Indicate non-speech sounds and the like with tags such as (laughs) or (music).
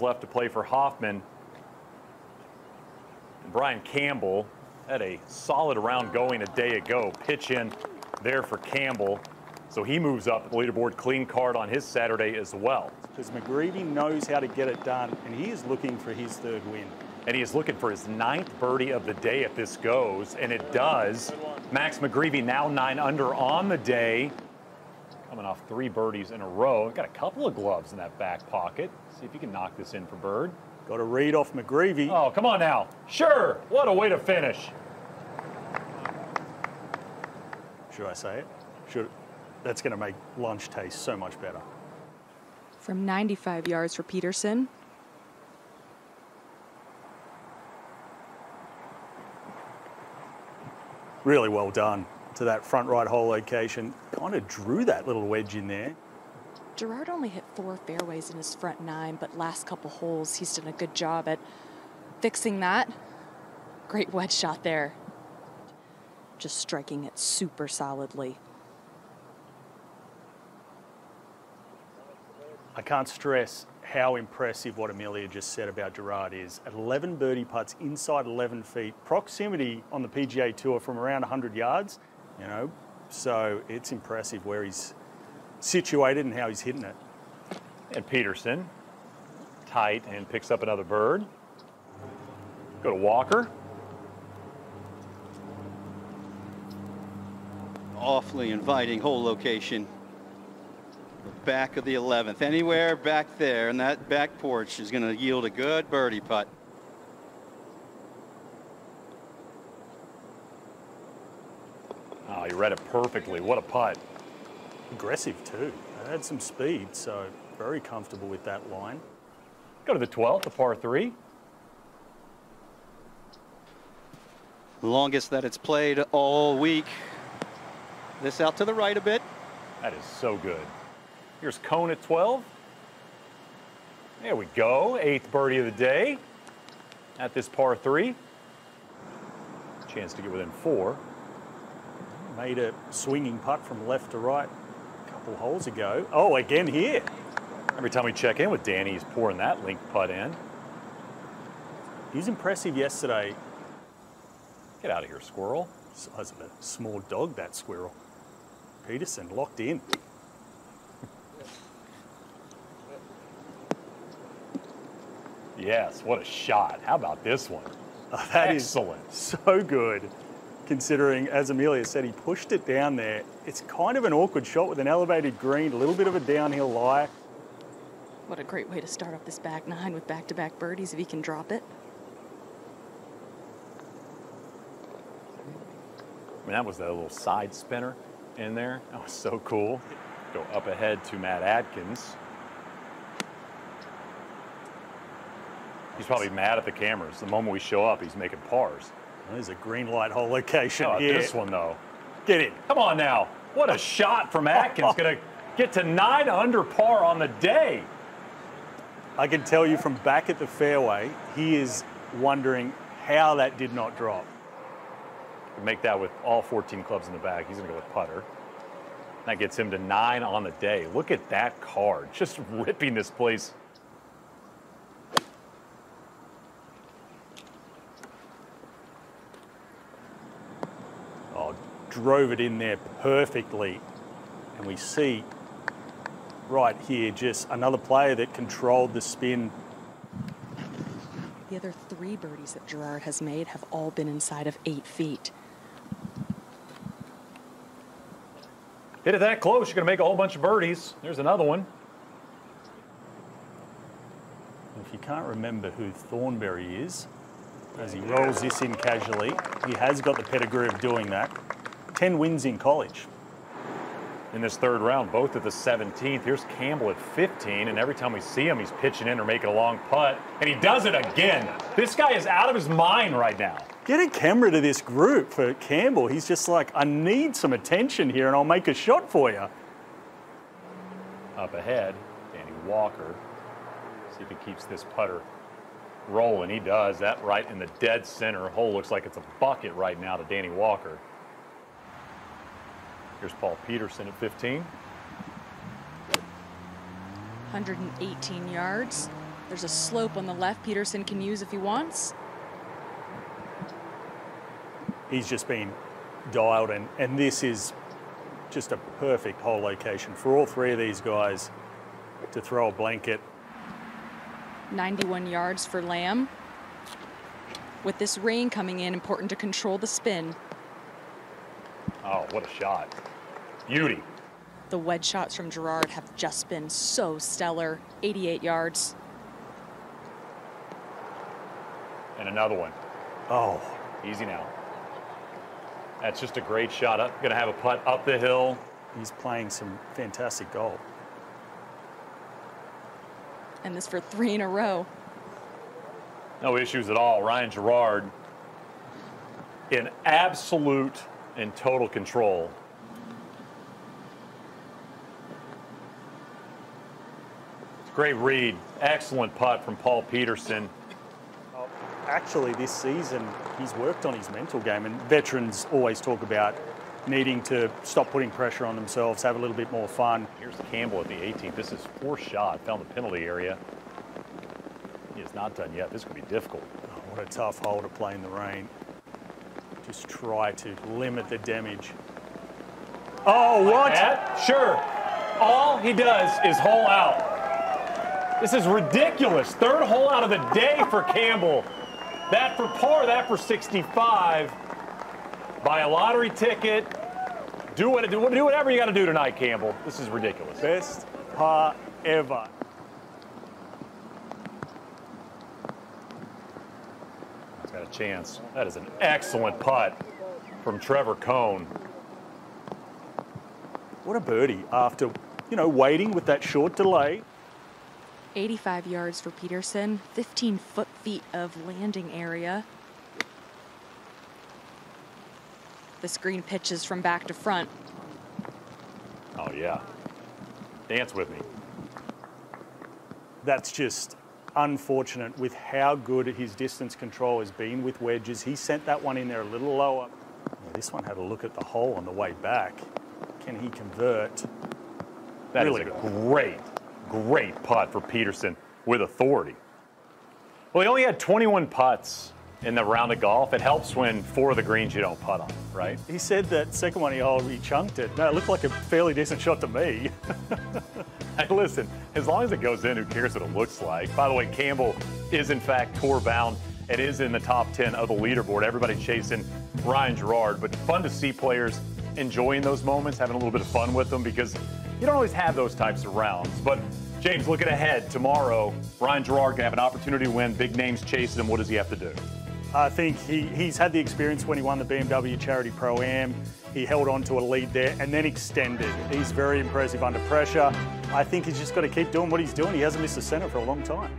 left to play for Hoffman. And Brian Campbell had a solid round going a day ago. Pitch in there for Campbell. So he moves up the leaderboard clean card on his Saturday as well. Because McGreevy knows how to get it done, and he is looking for his third win. And he is looking for his ninth birdie of the day if this goes, and it does. Max McGreevy now nine under on the day. Coming off three birdies in a row. Got a couple of gloves in that back pocket. See if you can knock this in for Bird. Got to read off McGreevy. Oh, come on now. Sure. What a way to finish. Should I say it? Should. That's going to make lunch taste so much better. From 95 yards for Peterson. Really well done to that front right hole location. Kind of drew that little wedge in there. Gerard only hit four fairways in his front nine, but last couple holes he's done a good job at fixing that. Great wedge shot there. Just striking it super solidly. I can't stress how impressive what Amelia just said about Gerard is. At 11 birdie putts inside 11 feet, proximity on the PGA Tour from around 100 yards, you know, so it's impressive where he's situated and how he's hitting it. And Peterson, tight and picks up another bird. Go to Walker. Awfully inviting hole location. The back of the 11th. Anywhere back there and that back porch is going to yield a good birdie putt. Oh, he read it perfectly. What a putt. Aggressive too. They had some speed, so very comfortable with that line. Go to the 12th, the par three. Longest that it's played all week. This out to the right a bit. That is so good. Here's Cone at 12. There we go. Eighth birdie of the day at this par three. Chance to get within four. Made a swinging putt from left to right a couple holes ago. Oh, again here. Every time we check in with Danny, he's pouring that link putt in. He was impressive yesterday. Get out of here, squirrel. Size of a small dog, that squirrel. Peterson locked in. (laughs) Yes, what a shot. How about this one? Oh, (laughs) that is Excellent. so good, considering, as Amelia said, he pushed it down there. It's kind of an awkward shot with an elevated green, a little bit of a downhill lie. What a great way to start off this back nine with back to back birdies if he can drop it. I mean, that was that little side spinner in there. That was so cool. Go up ahead to Matt Atkins. He's probably mad at the cameras. The moment we show up, he's making pars. There's a green light hole location about here. this one, though? Get in. Come on now. What a shot from Atkins. (laughs) Going to get to nine under par on the day. I can tell you from back at the fairway, he is wondering how that did not drop. Make that with all 14 clubs in the bag. He's going to go with putter. That gets him to nine on the day. Look at that card. Just (laughs) ripping this place. Oh, drove it in there perfectly. And we see right here just another player that controlled the spin. The other three birdies that Gerard has made have all been inside of eight feet. Hit it that close. You're going to make a whole bunch of birdies. There's another one. If you can't remember who Thornberry is, as he rolls this in casually, he has got the pedigree of doing that. 10 wins in college. in this third round, both at the 17th. Here's Campbell at 15, and every time we see him, he's pitching in or making a long putt, and he does it again. This guy is out of his mind right now. Get a camera to this group for Campbell. He's just like, I need some attention here and I'll make a shot for you. Up ahead, Danny Walker. See if he keeps this putter rolling. He does. That right in the dead center. Hole looks like it's a bucket right now to Danny Walker. Here's Paul Peterson at 15. 118 yards. There's a slope on the left Peterson can use if he wants. He's just been dialed, and, and this is just a perfect hole location for all three of these guys to throw a blanket. 91 yards for Lamb. With this rain coming in, important to control the spin. Oh, what a shot. Beauty. The wedge shots from Gerard have just been so stellar. 88 yards. And another one. Oh, Easy now. That's just a great shot. Up, gonna have a putt up the hill. he's playing some fantastic golf. And this for three in a row. No issues at all. Ryan Gerard in absolute and total control. It's a great read. Excellent putt from Paul Peterson. Actually, this season, he's worked on his mental game, and veterans always talk about needing to stop putting pressure on themselves, have a little bit more fun. Here's Campbell at the 18th. This is fourth shot. Found the penalty area. He is not done yet. This could be difficult. Oh, what a tough hole to play in the rain. Just try to limit the damage. Oh, what? At? Sure. All he does is hole out. This is ridiculous. Third hole out of the day for Campbell. That for par, that for 65. Buy a lottery ticket. Do, what, do whatever you got to do tonight, Campbell. This is ridiculous. Best par ever. He's got a chance. That is an excellent putt from Trevor Cone. What a birdie after, you know, waiting with that short delay. 85 yards for Peterson. 15 foot feet of landing area. This green pitches from back to front. Oh, yeah. Dance with me. That's just unfortunate with how good his distance control has been with wedges. He sent that one in there a little lower. Yeah, this one had a look at the hole on the way back. Can he convert? That is Really a good. great, great putt for Peterson with authority. Well, he only had 21 putts in the round of golf. It helps when four of the greens you don't putt on, right? He said that second one he holed, he chunked it. No, it looked like a fairly decent shot to me. (laughs) Hey, (laughs) listen, as long as it goes in, who cares what it looks like? By the way, Campbell is in fact tour bound and is in the top 10 of the leaderboard. Everybody chasing Ryan Gerard, but fun to see players enjoying those moments, having a little bit of fun with them because you don't always have those types of rounds. But James, looking ahead tomorrow, Ryan Gerard can have an opportunity to win. Big names chasing him. What does he have to do? I think he, he's had the experience when he won the BMW Charity Pro Am. He held on to a lead there and then extended. He's very impressive under pressure. I think he's just got to keep doing what he's doing. He hasn't missed a centre for a long time.